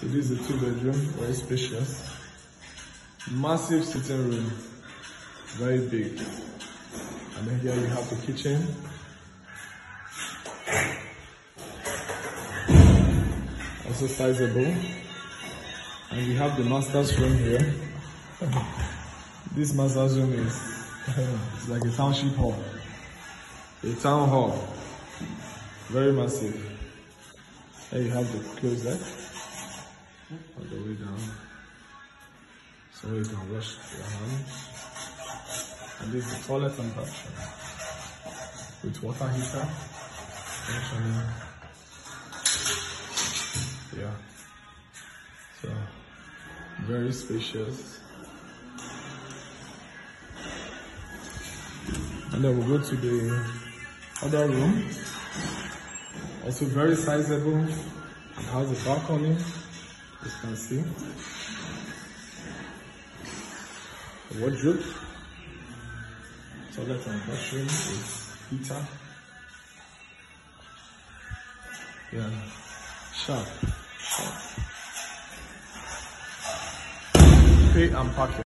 So this is a two bedroom, very spacious. Massive sitting room, very big. And then here you have the kitchen. Also sizable. And we have the master's room here. this master's room is it's like a township hall. A town hall. Very massive. There you have the closet all the way down. So you can wash your hands. And this is the toilet bathroom. With water heater. Actually, yeah. So very spacious. And then we'll go to the other room. Also very sizable and has a balcony, you can see. A wardrobe, toilet and bathroom with heater. Yeah, sharp, sharp. And parking.